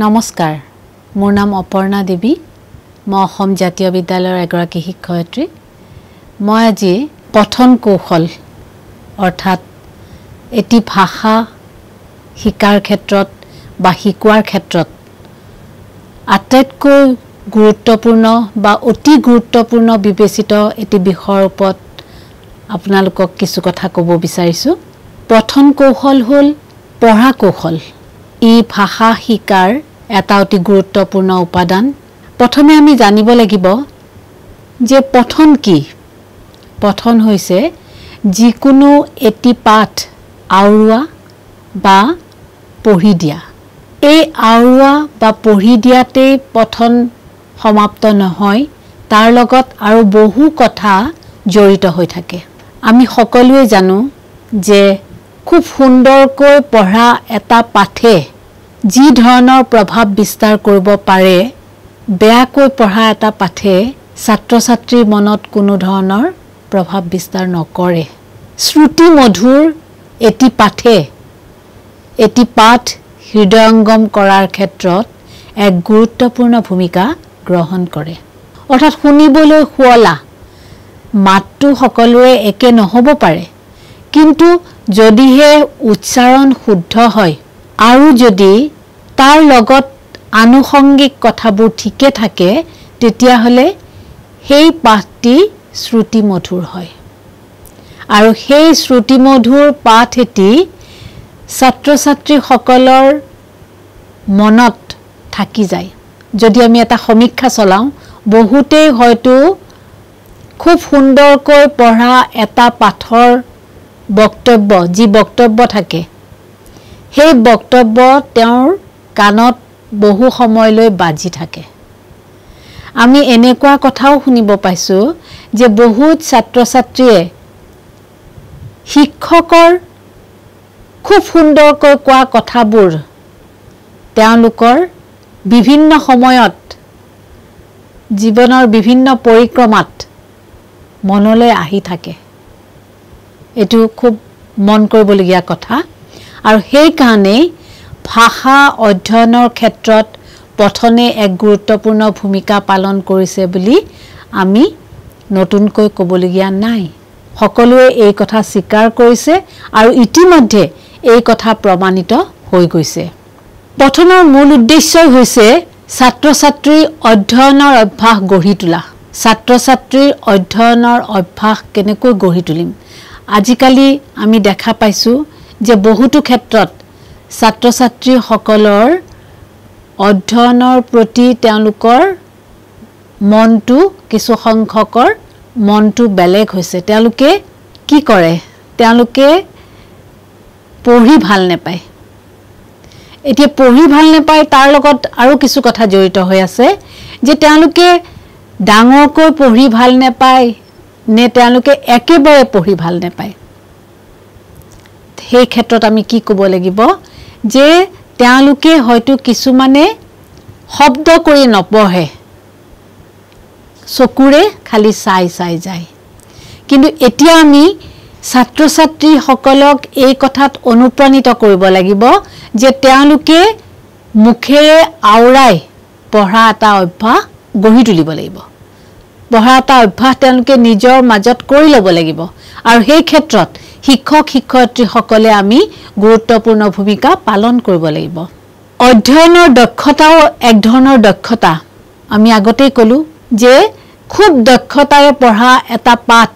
নমস্কাৰ। মোৰ নাম অপৰ্ণা দেৱী। মই অসম জাতীয় বিদ্যালয়ৰ এগৰাকী শিক্ষয়িত্ৰী। মই আজি পঠন কৌশল অৰ্থাৎ এটি ভাষা শিকাৰ ক্ষেত্ৰত বা শিকোৱাৰ ক্ষেত্ৰত আটাইতকৈ গুৰুত্বপূৰ্ণ বা অতি গুৰুত্বপূৰ্ণ বিবেচিত এটি বিষয়ৰ ওপৰত আপোনালোকক কিছু কথা ক'ব বিচাৰিছোঁ। পঠন কৌশল হ'ল পঢ়া কৌশল। ই ভাষা শিকাৰ এটা অতি গুৰুত্বপূৰ্ণ উপাদান। প্ৰথমে আমি জানিব লাগিব যে পঠন কি। পঠন হৈছে যিকোনো এটি পাঠ আওৰোৱা বা পঢ়ি দিয়া। এই আওৰোৱা বা পঢ়ি দিয়াতেই পঠন সমাপ্ত নহয় তাৰ লগত আৰু বহু কথা জড়িত হৈ থাকে। আমি সকলোৱে জানো যে খুব সুন্দৰকৈ পঢ়া এটা পাঠে যি ধৰণৰ প্ৰভাৱ বিস্তাৰ কৰিব পাৰে বেয়াকৈ পঢ়া এটা পাঠে ছাত্ৰ ছাত্ৰীৰ মনত কোনো ধৰণৰ প্ৰভাৱ বিস্তাৰ নকৰে। শ্ৰুতি মধুৰ এটি পাঠে এটি পাঠ হৃদয়ংগম কৰাৰ ক্ষেত্ৰত এক গুৰুত্বপূৰ্ণ ভূমিকা গ্ৰহণ কৰে। অৰ্থাৎ শুনিবলৈ শুৱলা মাতটো সকলোৰে একে নহ'ব পাৰে। কিন্তু যদিহে উচ্চাৰণ শুদ্ধ হয় আৰু যদি তাৰ লগত আনুষংগিক কথাবোৰ ঠিকে থাকে তেতিয়াহ'লে সেই পাঠটি শ্ৰুতিমধুৰ হয়। আৰু সেই শ্ৰুতিমধুৰ পাঠ এটি ছাত্ৰ ছাত্ৰীসকলৰ মনত থাকি যায়। যদি আমি এটা সমীক্ষা চলাওঁ বহুতেই হয়তো খুব সুন্দৰকৈ পঢ়া এটা পাঠৰ বক্তব্য যি বক্তব্য থাকে সেই বক্তব্য তেওঁৰ কাণত বহু সময়লৈ বাজি থাকে। আমি এনেকুৱা কথাও শুনিব পাইছোঁ যে বহুত ছাত্ৰ ছাত্ৰীয়ে শিক্ষকৰ খুব সুন্দৰকৈ কোৱা কথাবোৰ তেওঁলোকৰ বিভিন্ন সময়ত জীৱনৰ বিভিন্ন পৰিক্ৰমাত মনলৈ আহি থাকে। এইটো খুব মন কৰিবলগীয়া কথা। আৰু সেইকাৰণেই ভাষা অধ্যয়নৰ ক্ষেত্ৰত পঠনে এক গুৰুত্বপূৰ্ণ ভূমিকা পালন কৰিছে বুলি আমি নতুনকৈ ক'বলগীয়া নাই। সকলোৱে এই কথা স্বীকাৰ কৰিছে আৰু ইতিমধ্যে এই কথা প্ৰমাণিত হৈ গৈছে। পঠনৰ মূল উদ্দেশ্যই হৈছে ছাত্ৰ ছাত্ৰীৰ অধ্যয়নৰ অভ্যাস গঢ়ি তোলা। ছাত্ৰ ছাত্ৰীৰ অধ্যয়নৰ অভ্যাস কেনেকৈ গঢ়ি তুলিম? আজিকালি আমি দেখা পাইছোঁ যে বহুতো ক্ষেত্ৰত ছাত্ৰ ছাত্ৰীসকলৰ অধ্যয়নৰ প্ৰতি তেওঁলোকৰ মনটো কিছু সংখ্যকৰ মনটো বেলেগ হৈছে। তেওঁলোকে কি কৰে? তেওঁলোকে পঢ়ি ভাল নেপায়। এতিয়া পঢ়ি ভাল নেপায় তাৰ লগত আৰু কিছু কথা জড়িত হৈ আছে যে তেওঁলোকে ডাঙৰকৈ পঢ়ি ভাল নেপায় নে তেওঁলোকে একেবাৰে পঢ়ি ভাল নেপায়? সেই ক্ষেত্ৰত আমি কি ক'ব লাগিব? যে তেওঁলোকে হয়তো কিছুমানে শব্দ কৰি নপঢ়ে। চকুৰে খালি চাই চাই যায়। কিন্তু এতিয়া আমি ছাত্ৰ ছাত্ৰীসকলক এই কথাত অনুপ্ৰাণিত কৰিব লাগিব যে তেওঁলোকে মুখেৰে আওৰাই পঢ়া এটা অভ্যাস গঢ়ি তুলিব লাগিব। পঢ়া এটা অভ্যাস তেওঁলোকে নিজৰ মাজত কৰি ল'ব লাগিব। আৰু সেই ক্ষেত্ৰত শিক্ষক শিক্ষয়িত্ৰীসকলে আমি গুৰুত্বপূৰ্ণ ভূমিকা পালন কৰিব লাগিব। অধ্যয়নৰ দক্ষতাও এক ধৰণৰ দক্ষতা। আমি আগতেই ক'লোঁ যে খুব দক্ষতাৰে পঢ়া এটা পাঠ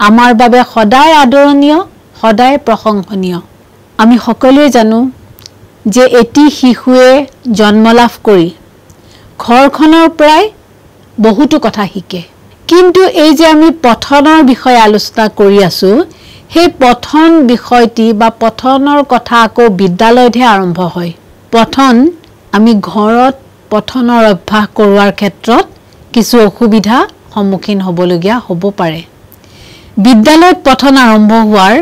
আমাৰ বাবে সদায় আদৰণীয় সদায় প্ৰশংসনীয়। আমি সকলোৱে জানো যে এটি শিশুৱে জন্ম লাভ কৰি ঘৰখনৰ পৰাই বহুতো কথা শিকে। কিন্তু এই যে আমি পঠনৰ বিষয়ে আলোচনা কৰি আছোঁ সেই পঠন বিষয়টি বা পঠনৰ কথা আকৌ বিদ্যালয়তহে আৰম্ভ হয়। পঠন আমি ঘৰত পঠনৰ অভ্যাস কৰোৱাৰ ক্ষেত্ৰত কিছু অসুবিধা সন্মুখীন হ'বলগীয়া হ'ব পাৰে। বিদ্যালয়ত পঠন আৰম্ভ হোৱাৰ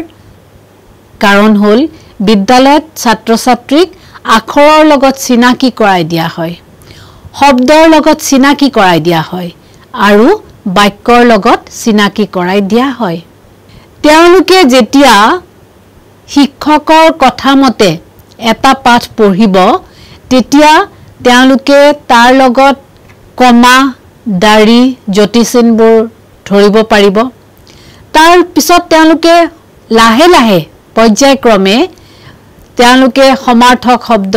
কাৰণ হ'ল বিদ্যালয়ত ছাত্ৰ ছাত্ৰীক আখৰৰ লগত চিনাকি কৰাই দিয়া হয় শব্দৰ লগত চিনাকি কৰাই দিয়া হয় আৰু বাক্যৰ লগত চিনাকি কৰাই দিয়া হয়। তেওঁলোকে যেতিয়া শিক্ষকৰ কথামতে এটা পাঠ পঢ়িব তেতিয়া তেওঁলোকে তাৰ লগত কমা দাড়ি জ্যোতিচিনবোৰ ধৰিব পাৰিব। তাৰপিছত তেওঁলোকে লাহে লাহে পৰ্যায়ক্ৰমে তেওঁলোকে সমাৰ্থক শব্দ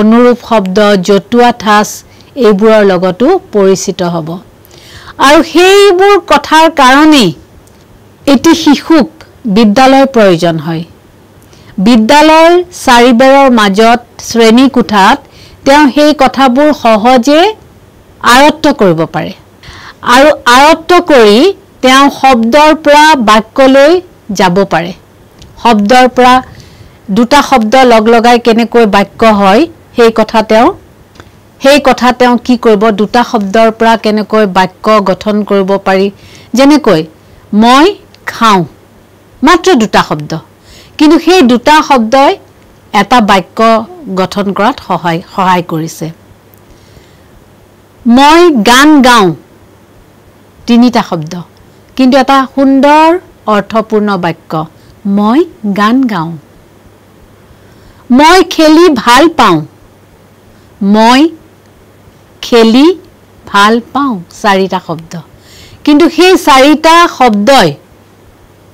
অনুৰূপ শব্দ জতুৱা ঠাঁচ এইবোৰৰ লগতো পৰিচিত হ'ব। আৰু সেইবোৰ কথাৰ কাৰণেই এটি শিশুক বিদ্যালয়ৰ প্ৰয়োজন হয়। বিদ্যালয়ৰ চাৰিবেৰৰ মাজত শ্ৰেণীকোঠাত তেওঁ সেই কথাবোৰ সহজে আয়ত্ব কৰিব পাৰে। আৰু আয়ত্ব কৰি তেওঁ শব্দৰ পৰা বাক্যলৈ যাব পাৰে। শব্দৰ পৰা দুটা শব্দ লগ লগাই কেনেকৈ বাক্য হয় সেই কথা তেওঁ সেই কথা তেওঁ কি কৰিব দুটা শব্দৰ পৰা কেনেকৈ বাক্য গঠন কৰিব পাৰি। যেনেকৈ মই খাওঁ মাত্ৰ দুটা শব্দ। কিন্তু সেই দুটা শব্দই এটা বাক্য গঠন কৰাত সহায় সহায় কৰিছে। মই গান গাওঁ। তিনিটা শব্দ। কিন্তু এটা সুন্দৰ অৰ্থপূৰ্ণ বাক্য। মই গান গাওঁ। মই খেলি ভাল পাওঁ। মই খেলি ভাল পাওঁ। চাৰিটা শব্দ। কিন্তু সেই চাৰিটা শব্দই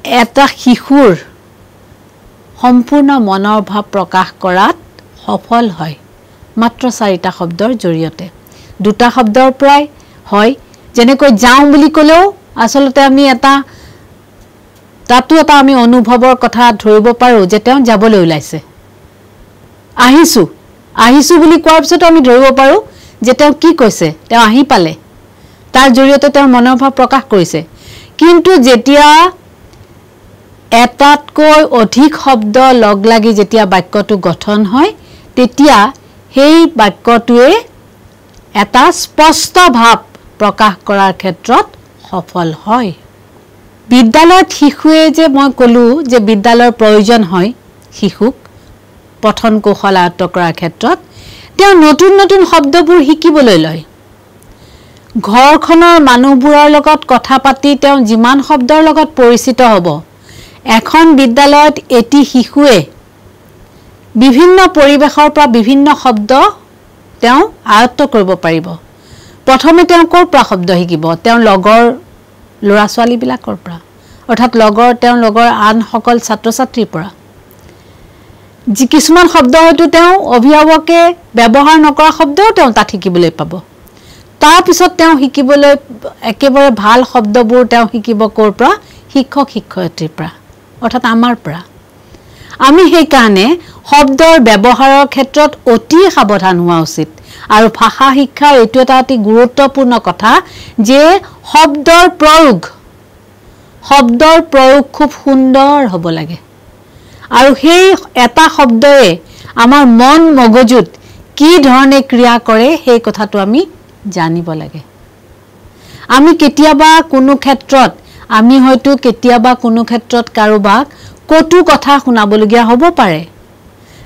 এটা শিশুৰ সম্পূৰ্ণ মনৰ ভাৱ প্ৰকাশ কৰাত সফল হয় মাত্ৰ চাৰিটা শব্দৰ জৰিয়তে। দুটা শব্দৰ পৰাই হয় যেনেকৈ যাওঁ বুলি ক'লেও আচলতে আমি এটা তাতো এটা আমি অনুভৱৰ কথা ধৰিব পাৰোঁ যে তেওঁ যাবলৈ ওলাইছে। আহিছোঁ আহিছোঁ বুলি কোৱাৰ পিছতো আমি ধৰিব পাৰোঁ যে তেওঁ কি কৈছে তেওঁ আহি পালে। তাৰ জৰিয়তে তেওঁৰ মনৰ ভাৱ প্ৰকাশ কৰিছে। কিন্তু যেতিয়া এটাতকৈ অধিক শব্দ লগ লাগি যেতিয়া বাক্যটো গঠন হয় তেতিয়া সেই বাক্যটোৱে এটা স্পষ্ট ভাৱ প্ৰকাশ কৰাৰ ক্ষেত্ৰত সফল হয়। বিদ্যালয়ত শিশুৱে যে মই ক'লোঁ যে বিদ্যালয়ৰ প্ৰয়োজন হয় শিশুক পঠন কৌশল আয়ত্ব কৰাৰ ক্ষেত্ৰত তেওঁ নতুন নতুন শব্দবোৰ শিকিবলৈ লয়। ঘৰখনৰ মানুহবোৰৰ লগত কথা পাতি তেওঁ যিমান শব্দৰ লগত পৰিচিত হ'ব এখন বিদ্যালয়ত এটি শিশুৱে বিভিন্ন পৰিৱেশৰ পৰা বিভিন্ন শব্দ তেওঁ আয়ত্ব কৰিব পাৰিব। প্ৰথমে তেওঁ ক'ৰ পৰা শব্দ শিকিব? তেওঁ লগৰ ল'ৰা ছোৱালীবিলাকৰ পৰা। অৰ্থাৎ লগৰ তেওঁ লগৰ আনসকল ছাত্ৰ ছাত্ৰীৰ পৰা। যি কিছুমান শব্দ হয়তো তেওঁ অভিভাৱকে ব্যৱহাৰ নকৰা শব্দও তেওঁ তাত শিকিবলৈ পাব। তাৰপিছত তেওঁ শিকিবলৈ একেবাৰে ভাল শব্দবোৰ তেওঁ শিকিব ক'ৰ পৰা? শিক্ষক শিক্ষয়িত্ৰীৰ পৰা। অৰ্থাৎ আমাৰ পৰা। আমি সেইকাৰণে শব্দৰ ব্যৱহাৰৰ ক্ষেত্ৰত অতি সাৱধান হোৱা উচিত। আৰু ভাষা শিক্ষাৰ এইটো এটা অতি গুৰুত্বপূৰ্ণ কথা যে শব্দৰ প্ৰয়োগ শব্দৰ প্ৰয়োগ খুব সুন্দৰ হ'ব লাগে। আৰু সেই এটা শব্দই আমাৰ মন মগজুত কি ধৰণে ক্ৰিয়া কৰে সেই কথাটো আমি জানিব লাগে। আমি কেতিয়াবা কোনো ক্ষেত্ৰত আমি হয়তো কেতিয়াবা কোনো ক্ষেত্ৰত কাৰোবাক কটু কথা শুনাবলগীয়া হ'ব পাৰে।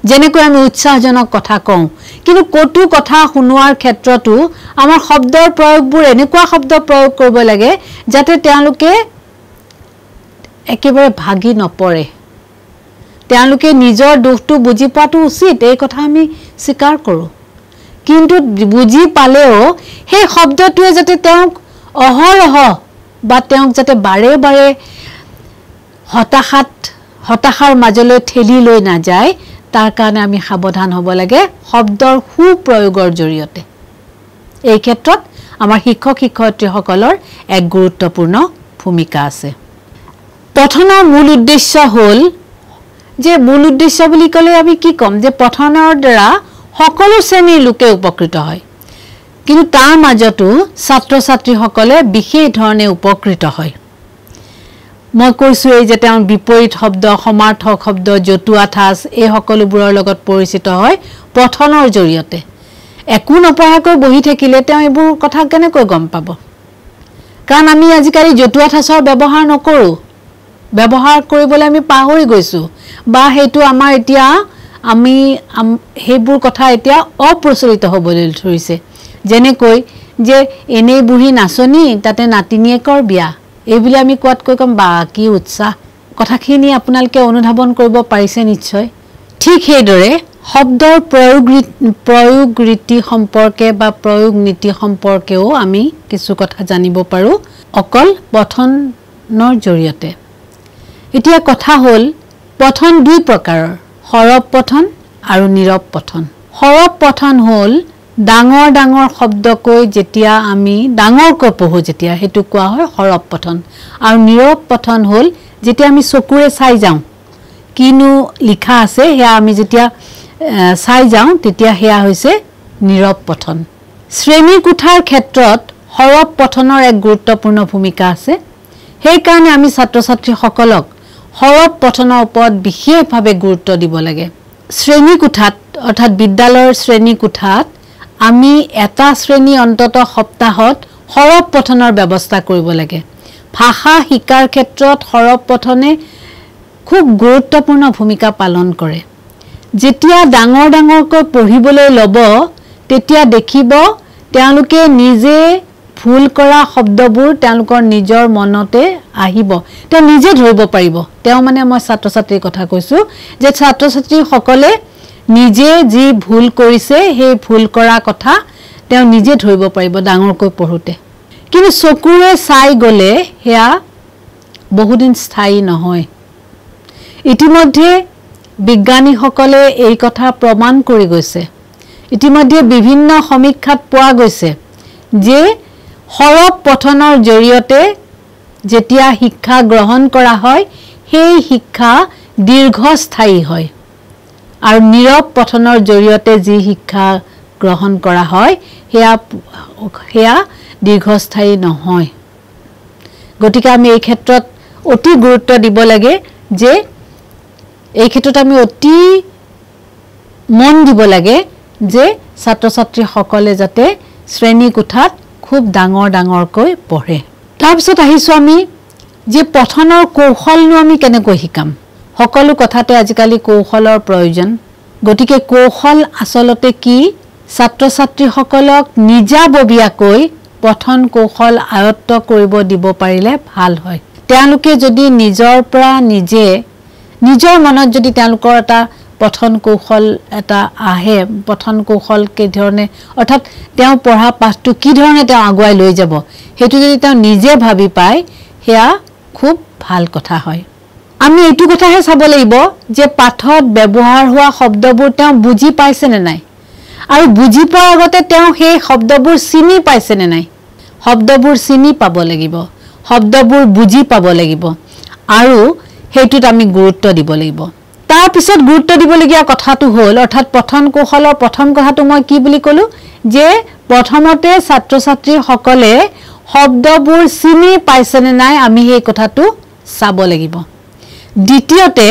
যেনেকৈ আমি উৎসাহজনক কথা কওঁ। কিন্তু কটু কথা শুনোৱাৰ ক্ষেত্ৰতো আমাৰ শব্দৰ প্ৰয়োগবোৰ এনেকুৱা শব্দ প্ৰয়োগ কৰিব লাগে যাতে তেওঁলোকে একেবাৰে ভাগি নপৰে। তেওঁলোকে নিজৰ দোষটো বুজি পোৱাটো উচিত এই কথা আমি স্বীকাৰ কৰোঁ। কিন্তু বুজি পালেও সেই শব্দটোৱে যাতে তেওঁক অহৰহ বা তেওঁক যাতে বাৰে বাৰে হতাশাত হতাশাৰ মাজলৈ ঠেলি লৈ নাযায় তাৰ কাৰণে আমি সাৱধান হ'ব লাগে শব্দৰ সুপ্ৰয়োগৰ জৰিয়তে। এই ক্ষেত্ৰত আমাৰ শিক্ষক শিক্ষয়িত্ৰীসকলৰ এক গুৰুত্বপূৰ্ণ ভূমিকা আছে। পঠনৰ মূল উদ্দেশ্য হ'ল যে মূল উদ্দেশ্য বুলি ক'লে আমি কি ক'ম? যে পঠনৰ দ্বাৰা সকলো শ্ৰেণীৰ লোকে উপকৃত হয়। কিন্তু তাৰ মাজতো ছাত্ৰ ছাত্ৰীসকলে বিশেষ ধৰণে উপকৃত হয়। মই কৈছোঁ এই যে তেওঁৰ বিপৰীত শব্দ সমাৰ্থক শব্দ জতুৱা ঠাঁচ এই সকলোবোৰৰ লগত পৰিচিত হয় পঠনৰ জৰিয়তে। একো নপঢ়াকৈ বহি থাকিলে তেওঁ এইবোৰ কথা কেনেকৈ গম পাব? কাৰণ আমি আজিকালি জতুৱা ঠাঁচৰ ব্যৱহাৰ নকৰোঁ। ব্যৱহাৰ কৰিবলৈ আমি পাহৰি গৈছোঁ। বা সেইটো আমাৰ এতিয়া আমি সেইবোৰ কথা এতিয়া অপ্ৰচলিত হ'বলৈ ধৰিছে। যেনেকৈ যে এনেই বুঢ়ী নাচনী তাতে নাতিনীয়েকৰ বিয়া। এইবুলি আমি কোৱাতকৈ ক'ম বা কি উৎসাহ। কথাখিনি আপোনালোকে অনুধাৱন কৰিব পাৰিছে নিশ্চয়। ঠিক সেইদৰে শব্দৰ প্ৰয়োগ প্ৰয়োগ ৰীতি সম্পৰ্কে বা প্ৰয়োগ নীতি সম্পৰ্কেও আমি কিছু কথা জানিব পাৰোঁ অকল পঠনৰ জৰিয়তে। এতিয়া কথা হ'ল পঠন দুই প্ৰকাৰৰ সৰব পঠন আৰু নীৰৱ পঠন। সৰব পঠন হ'ল ডাঙৰ ডাঙৰ শব্দকৈ যেতিয়া আমি ডাঙৰকৈ পঢ়োঁ যেতিয়া সেইটো কোৱা হয় সৰব পঠন। আৰু নীৰৱ পঠন হ'ল যেতিয়া আমি চকুৰে চাই যাওঁ। কিনো লিখা আছে সেয়া আমি যেতিয়া চাই যাওঁ তেতিয়া সেয়া হৈছে নীৰৱ পঠন। শ্ৰেণী কোঠাৰ ক্ষেত্ৰত সৰব পঠনৰ এক গুৰুত্বপূৰ্ণ ভূমিকা আছে। সেইকাৰণে আমি ছাত্ৰ ছাত্ৰীসকলক সৰব পঠনৰ ওপৰত বিশেষভাৱে গুৰুত্ব দিব লাগে। শ্ৰেণী কোঠাত অৰ্থাৎ বিদ্যালয়ৰ শ্ৰেণী কোঠাত আমি এটা শ্ৰেণী অন্তত সপ্তাহত সৰব পঠনৰ ব্যৱস্থা কৰিব লাগে। ভাষা শিকাৰ ক্ষেত্ৰত সৰব পঠনে খুব গুৰুত্বপূৰ্ণ ভূমিকা পালন কৰে। যেতিয়া ডাঙৰ ডাঙৰকৈ পঢ়িবলৈ ল'ব তেতিয়া দেখিব তেওঁলোকে নিজে ভুল কৰা শব্দবোৰ তেওঁলোকৰ নিজৰ মনতে আহিব। তেওঁ নিজে ধৰিব পাৰিব। তেওঁ মানে মই ছাত্ৰ ছাত্ৰীৰ কথা কৈছোঁ যে ছাত্ৰ ছাত্ৰীসকলে নিজে যি ভুল কৰিছে সেই ভুল কৰা কথা তেওঁ নিজে ধৰিব পাৰিব ডাঙৰকৈ পঢ়োঁতে। কিন্তু চকুৰে চাই গ'লে সেয়া বহুদিন স্থায়ী নহয়। ইতিমধ্যে বিজ্ঞানীসকলে এই কথা প্ৰমাণ কৰি গৈছে। ইতিমধ্যে বিভিন্ন সমীক্ষাত পোৱা গৈছে যে সৰব পঠনৰ জৰিয়তে যেতিয়া শিক্ষা গ্ৰহণ কৰা হয় সেই শিক্ষা দীৰ্ঘস্থায়ী হয়। আৰু নীৰৱ পঠনৰ জৰিয়তে যি শিক্ষা গ্ৰহণ কৰা হয় সেয়া সেয়া দীৰ্ঘস্থায়ী নহয়। গতিকে আমি এই ক্ষেত্ৰত অতি গুৰুত্ব দিব লাগে যে এই ক্ষেত্ৰত আমি অতি মন দিব লাগে যে ছাত্ৰ ছাত্ৰীসকলে যাতে শ্ৰেণী কোঠাত খুব ডাঙৰ ডাঙৰকৈ পঢ়ে। তাৰপিছত আহিছোঁ আমি যে পঠনৰ কৌশলনো আমি কেনেকৈ শিকাম? সকলো কথাতে আজিকালি কৌশলৰ প্ৰয়োজন। গতিকে কৌশল আচলতে কি? ছাত্ৰ ছাত্ৰীসকলক নিজাববীয়াকৈ পঠন কৌশল আয়ত্ব কৰিব দিব পাৰিলে ভাল হয়। তেওঁলোকে যদি নিজৰ পৰা নিজে নিজৰ মনত যদি তেওঁলোকৰ এটা পঠন কৌশল এটা আহে পঠন কৌশল কেইধৰণে অৰ্থাৎ তেওঁ পঢ়া পাঠটো কি ধৰণে তেওঁ আগুৱাই লৈ যাব সেইটো যদি তেওঁ নিজে ভাবি পায় সেয়া খুব ভাল কথা হয়। আমি এইটো কথাহে চাব লাগিব যে পাঠত ব্যৱহাৰ হোৱা শব্দবোৰ তেওঁ বুজি পাইছেনে নাই? আৰু বুজি পোৱাৰ আগতে তেওঁ সেই শব্দবোৰ চিনি পাইছেনে নাই? শব্দবোৰ চিনি পাব লাগিব শব্দবোৰ বুজি পাব লাগিব আৰু সেইটোত আমি গুৰুত্ব দিব লাগিব। তাৰপিছত গুৰুত্ব দিবলগীয়া কথাটো হ'ল অৰ্থাৎ পঠন কৌশলৰ প্ৰথম কথাটো মই কি বুলি ক'লোঁ? যে প্ৰথমতে ছাত্ৰ ছাত্ৰীসকলে শব্দবোৰ চিনি পাইছেনে নাই আমি সেই কথাটো চাব লাগিব। দ্বিতীয়তে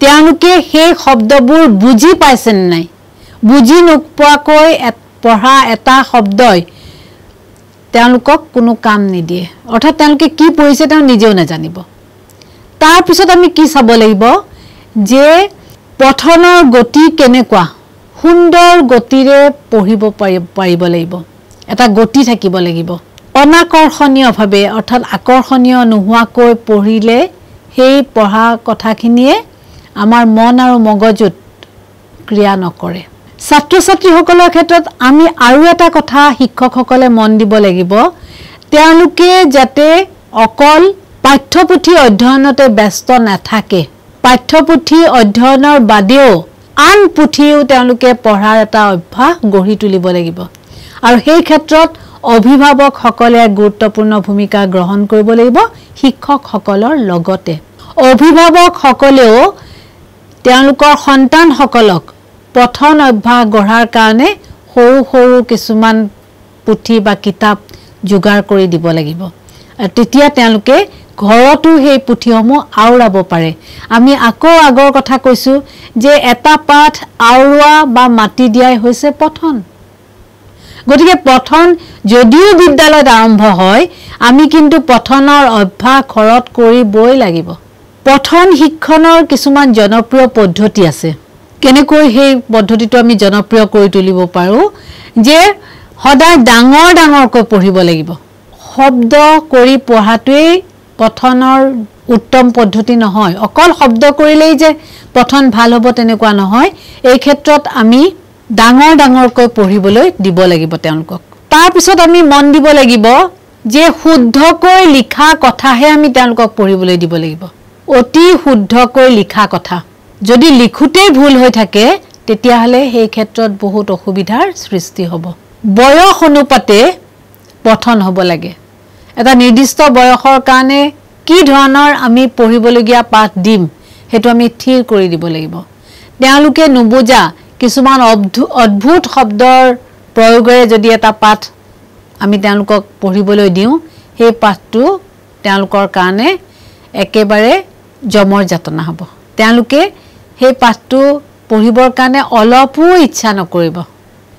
তেওঁলোকে সেই শব্দবোৰ বুজি পাইছেনে নাই? বুজি নোপোৱাকৈ পঢ়া এটা শব্দই তেওঁলোকক কোনো কাম নিদিয়ে। অৰ্থাৎ তেওঁলোকে কি পঢ়িছে তেওঁ নিজেও নাজানিব। তাৰপিছত আমি কি চাব লাগিব? যে পঠনৰ গতি কেনেকুৱা? সুন্দৰ গতিৰে পঢ়িব পাৰি পাৰিব লাগিব। এটা গতি থাকিব লাগিব। অনাকৰ্ষণীয়ভাৱে অৰ্থাৎ আকৰ্ষণীয় নোহোৱাকৈ পঢ়িলে সেই পঢ়া কথাখিনিয়ে আমাৰ মন আৰু মগজুত ক্ৰিয়া নকৰে। ছাত্ৰ ছাত্ৰীসকলৰ ক্ষেত্ৰত আমি আৰু এটা কথা শিক্ষকসকলে মন দিব লাগিব তেওঁলোকে যাতে অকল পাঠ্যপুথি অধ্যয়নতে ব্যস্ত নাথাকে। পাঠ্যপুথি অধ্যয়নৰ বাদেও আন পুথিও তেওঁলোকে পঢ়াৰ এটা অভ্যাস গঢ়ি তুলিব লাগিব। আৰু সেই ক্ষেত্ৰত অভিভাৱকসকলে গুৰুত্বপূৰ্ণ ভূমিকা গ্ৰহণ কৰিব লাগিব শিক্ষকসকলৰ লগতে। অভিভাৱকসকলেও তেওঁলোকৰ সন্তানসকলক পঠন অভ্যাস গঢ়াৰ কাৰণে সৰু সৰু কিছুমান পুথি বা কিতাপ যোগাৰ কৰি দিব লাগিব। তেতিয়া তেওঁলোকে ঘৰতো সেই পুথিসমূহ আওৰাব পাৰে। আমি আকৌ আগৰ কথা কৈছোঁ যে এটা পাঠ আওৰোৱা বা মাতি দিয়াই হৈছে পঠন। গতিকে পঠন যদিও বিদ্যালয়ত আৰম্ভ হয় আমি কিন্তু পঠনৰ অভ্যাস ঘৰত কৰিবই লাগিব। পঠন শিক্ষণৰ কিছুমান জনপ্ৰিয় পদ্ধতি আছে। কেনেকৈ সেই পদ্ধতিটো আমি জনপ্ৰিয় কৰি তুলিব পাৰোঁ? যে সদায় ডাঙৰ ডাঙৰকৈ পঢ়িব লাগিব। শব্দ কৰি পঢ়াটোৱেই পঠনৰ উত্তম পদ্ধতি নহয়। অকল শব্দ কৰিলেই যে পঠন ভাল হ'ব তেনেকুৱা নহয়। এই ক্ষেত্ৰত আমি ডাঙৰ ডাঙৰকৈ পঢ়িবলৈ দিব লাগিব তেওঁলোকক। তাৰপিছত আমি মন দিব লাগিব যে শুদ্ধকৈ লিখা কথাহে আমি তেওঁলোকক পঢ়িবলৈ দিব লাগিব। অতি শুদ্ধকৈ লিখা কথা। যদি লিখোঁতেই ভুল হৈ থাকে তেতিয়াহ'লে সেই ক্ষেত্ৰত বহুত অসুবিধাৰ সৃষ্টি হ'ব। বয়স অনুপাতে পঠন হ'ব লাগে। এটা নিৰ্দিষ্ট বয়সৰ কাৰণে কি ধৰণৰ আমি পঢ়িবলগীয়া পাঠ দিম সেইটো আমি থিৰ কৰি দিব লাগিব। তেওঁলোকে নুবুজা কিছুমান অদ্ভুত শব্দৰ প্ৰয়োগেৰে যদি এটা পাঠ আমি তেওঁলোকক পঢ়িবলৈ দিওঁ সেই পাঠটো তেওঁলোকৰ কাৰণে একেবাৰে জমৰ যাতনা হ'ব। তেওঁলোকে সেই পাঠটো পঢ়িবৰ কাৰণে অলপো ইচ্ছা নকৰিব।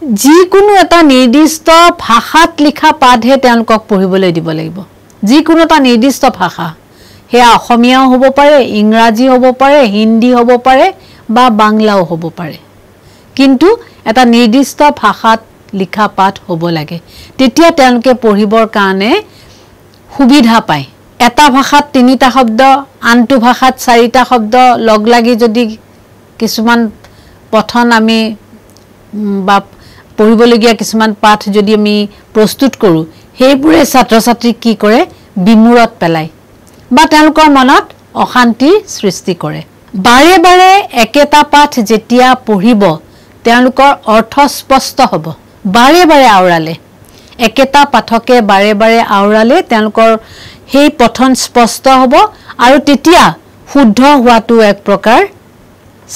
যিকোনো এটা নিৰ্দিষ্ট ভাষাত লিখা পাঠহে তেওঁলোকক পঢ়িবলৈ দিব লাগিব। যিকোনো এটা নিৰ্দিষ্ট ভাষা। সেয়া অসমীয়াও হ'ব পাৰে ইংৰাজী হ'ব পাৰে হিন্দী হ'ব পাৰে বা বাংলাও হ'ব পাৰে। কিন্তু এটা নিৰ্দিষ্ট ভাষাত লিখা পাঠ হ'ব লাগে। তেতিয়া তেওঁলোকে পঢ়িবৰ কাৰণে সুবিধা পায়। এটা ভাষাত তিনিটা শব্দ আনটো ভাষাত চাৰিটা শব্দ লগ লাগি যদি কিছুমান পঠন আমি বা পঢ়িবলগীয়া কিছুমান পাঠ যদি আমি প্ৰস্তুত কৰোঁ সেইবোৰে ছাত্ৰ ছাত্ৰীক কি কৰে? বিমূৰত পেলায়। বা তেওঁলোকৰ মনত অশান্তিৰ সৃষ্টি কৰে। বাৰে বাৰে একেটা পাঠ যেতিয়া পঢ়িব তেওঁলোকৰ অৰ্থ স্পষ্ট হ'ব। বাৰে বাৰে আওৰালে। একেটা পাঠকে বাৰে বাৰে আওৰালে তেওঁলোকৰ সেই পঠন স্পষ্ট হ'ব আৰু তেতিয়া শুদ্ধ হোৱাটো এক প্ৰকাৰ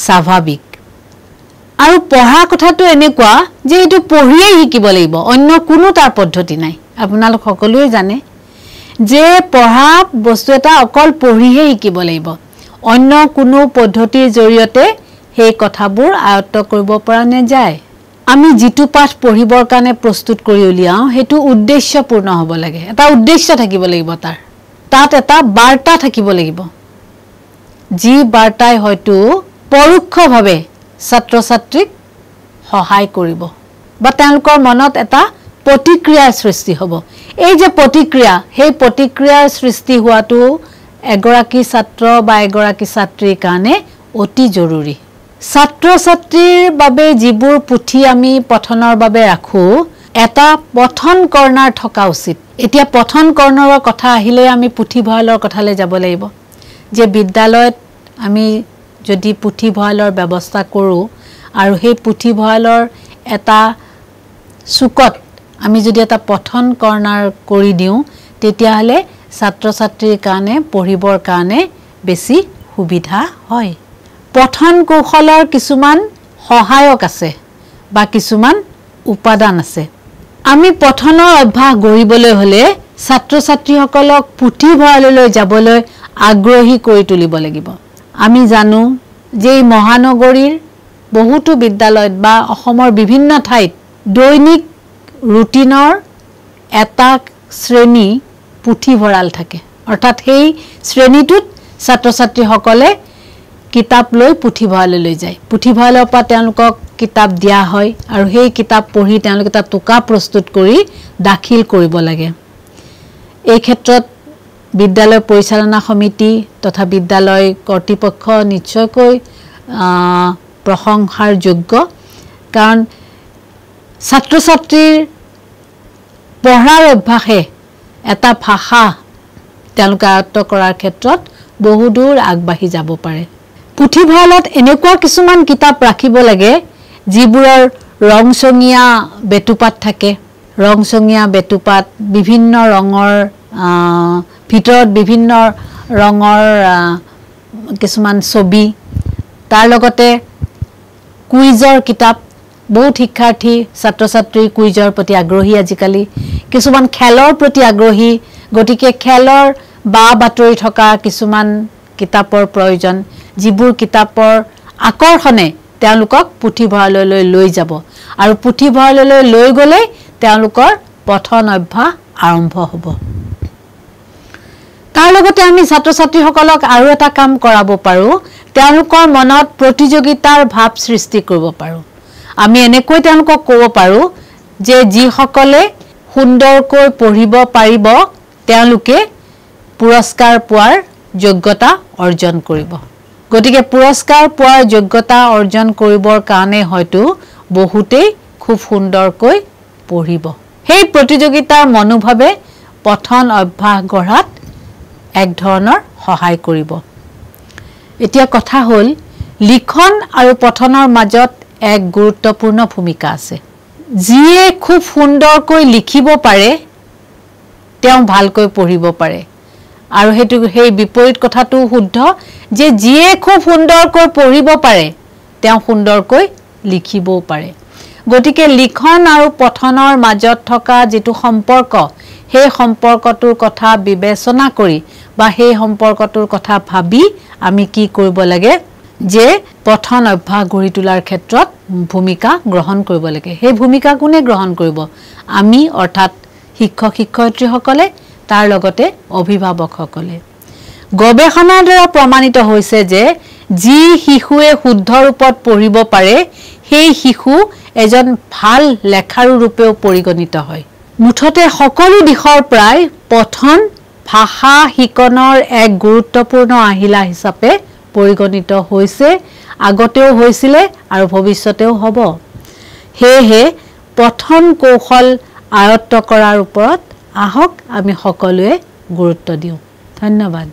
স্বাভাৱিক। আৰু পঢ়া কথাটো এনেকুৱা যে এইটো পঢ়িয়েই শিকিব লাগিব অন্য কোনো তাৰ পদ্ধতি নাই। আপোনালোক সকলোৱে জানে যে পঢ়া বস্তু এটা অকল পঢ়িহে শিকিব লাগিব অন্য কোনো পদ্ধতিৰ জৰিয়তে সেই কথাবোৰ আয়ত্ব কৰিব পৰা নাযায়। আমি যিটো পাঠ পঢ়িবৰ কাৰণে প্ৰস্তুত কৰি উলিয়াওঁ সেইটো উদ্দেশ্যপূৰ্ণ হ'ব লাগে এটা উদ্দেশ্য থাকিব লাগিব তাৰ। তাত এটা বাৰ্তা থাকিব লাগিব। যি বাৰ্তাই হয়তো পৰোক্ষভাৱে ছাত্ৰ ছাত্ৰীক সহায় কৰিব বা তেওঁলোকৰ মনত এটা প্ৰতিক্ৰিয়াৰ সৃষ্টি হ'ব। এই যে প্ৰতিক্ৰিয়া সেই প্ৰতিক্ৰিয়াৰ সৃষ্টি হোৱাটো এগৰাকী ছাত্ৰ বা এগৰাকী ছাত্ৰীৰ কাৰণে অতি জৰুৰী। ছাত্ৰ ছাত্ৰীৰ বাবে যিবোৰ পুথি আমি পঠনৰ বাবে ৰাখোঁ এটা পঠন কৰ্ণাৰ থকা উচিত। এতিয়া পঠন কৰ্ণৰৰ কথা আহিলে আমি পুথিভঁৰালৰ কথালৈ যাব লাগিব। যে বিদ্যালয়ত আমি যদি পুথিভঁৰালৰ ব্যৱস্থা কৰোঁ আৰু সেই পুথিভঁৰালৰ এটা চুকত আমি যদি এটা পঠন কৰ্ণাৰ কৰি দিওঁ তেতিয়াহ'লে ছাত্ৰ ছাত্ৰীৰ কাৰণে পঢ়িবৰ কাৰণে বেছি সুবিধা হয়। পঠন কৌশলৰ কিছুমান সহায়ক আছে বা কিছুমান উপাদান আছে। আমি পঠনৰ অভ্যাস গঢ়িবলৈ হ'লে ছাত্ৰ ছাত্ৰীসকলক পুথিভঁৰাললৈ যাবলৈ আগ্ৰহী কৰি তুলিব লাগিব। আমি জানো যে এই মহানগৰীৰ বহুতো বিদ্যালয়ত বা অসমৰ বিভিন্ন ঠাইত দৈনিক ৰুটিনৰ এটা শ্ৰেণী পুথিভঁৰাল থাকে। অৰ্থাৎ সেই শ্ৰেণীটোত ছাত্ৰ ছাত্ৰীসকলে কিতাপ লৈ পুথিভঁৰাললৈ যায়। পুথিভঁৰালৰ পৰা তেওঁলোকক কিতাপ দিয়া হয় আৰু সেই কিতাপ পঢ়ি তেওঁলোকে এটা টোকা প্ৰস্তুত কৰি দাখিল কৰিব লাগে। এই ক্ষেত্ৰত বিদ্যালয় পৰিচালনা সমিতি তথা বিদ্যালয় কৰ্তৃপক্ষ নিশ্চয়কৈ প্ৰশংসাৰ যোগ্য কাৰণ ছাত্ৰ ছাত্ৰীৰ পঢ়াৰ অভ্যাসে এটা ভাষা তেওঁলোকে আয়ত্ব কৰাৰ ক্ষেত্ৰত বহুদূৰ আগবাঢ়ি যাব পাৰে। পুথিভঁৰালত এনেকুৱা কিছুমান কিতাপ ৰাখিব লাগে যিবোৰৰ ৰংচঙীয়া বেটুপাত থাকে। ৰংচঙীয়া বেটুপাত বিভিন্ন ৰঙৰ ভিতৰত বিভিন্ন ৰঙৰ কিছুমান ছবি। তাৰ লগতে কুইজৰ কিতাপ। বহুত শিক্ষাৰ্থী ছাত্ৰ ছাত্ৰীৰ কুইজৰ প্ৰতি আগ্ৰহী আজিকালি। কিছুমান খেলৰ প্ৰতি আগ্ৰহী গতিকে খেলৰ বা বাতৰি থকা কিছুমান কিতাপৰ প্ৰয়োজন। যিবোৰ কিতাপৰ আকৰ্ষণে তেওঁলোকক পুথিভঁৰাললৈ লৈ যাব। আৰু পুথিভঁৰাললৈ লৈ গ'লেই তেওঁলোকৰ পঠন অভ্যাস আৰম্ভ হ'ব। তাৰ লগতে আমি ছাত্ৰ ছাত্ৰীসকলক আৰু এটা কাম কৰাব পাৰোঁ। তেওঁলোকৰ মনত প্ৰতিযোগিতাৰ ভাৱ সৃষ্টি কৰিব পাৰোঁ। আমি এনেকৈ তেওঁলোকক ক'ব পাৰোঁ যে যিসকলে সুন্দৰকৈ পঢ়িব পাৰিব তেওঁলোকে পুৰস্কাৰ পোৱাৰ যোগ্যতা অৰ্জন কৰিব। গতিকে পুৰস্কাৰ পোৱাৰ যোগ্যতা অৰ্জন কৰিবৰ কাৰণে হয়তো বহুতেই খুব সুন্দৰকৈ পঢ়িব। সেই প্ৰতিযোগিতাৰ মনোভাৱে পঠন অভ্যাস গঢ়াত এক ধৰণৰ সহায় কৰিব। এতিয়া কথা হ'ল লিখন আৰু পঠনৰ মাজত এক গুৰুত্বপূৰ্ণ ভূমিকা আছে। যিয়ে খুব সুন্দৰকৈ লিখিব পাৰে তেওঁ ভালকৈ পঢ়িব পাৰে। আৰু সেইটো সেই বিপৰীত কথাটো শুদ্ধ যে যিয়ে খুব সুন্দৰকৈ পঢ়িব পাৰে তেওঁ সুন্দৰকৈ লিখিবও পাৰে। গতিকে লিখন আৰু পঠনৰ মাজত থকা যিটো সম্পৰ্ক সেই সম্পৰ্কটোৰ কথা বিবেচনা কৰি বা সেই সম্পৰ্কটোৰ কথা ভাবি আমি কি কৰিব লাগে যে পঠন অভ্যাস গঢ়ি তোলাৰ ক্ষেত্ৰত ভূমিকা গ্ৰহণ কৰিব লাগে। সেই ভূমিকা কোনে গ্ৰহণ কৰিব? আমি অৰ্থাৎ শিক্ষক শিক্ষয়িত্ৰীসকলে তাৰ লগতে অভিভাৱকসকলে। গৱেষণাৰ দ্বাৰা প্ৰমাণিত হৈছে যে যি শিশুৱে শুদ্ধ ৰূপত পঢ়িব পাৰে সেই শিশু এজন ভাল লেখাৰু ৰূপেও পৰিগণিত হয়। মুঠতে সকলো দিশৰ পৰাই পঠন ভাষা শিকনৰ এক গুৰুত্বপূৰ্ণ আহিলা হিচাপে পৰিগণিত হৈছে আগতেও হৈছিলে আৰু ভৱিষ্যতেও হ'ব। সেয়েহে পঠন কৌশল আয়ত্ত কৰাৰ ওপৰত আহক আমি সকলোৱে গুৰুত্ব দিওঁ। ধন্যবাদ।